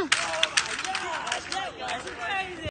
Huh?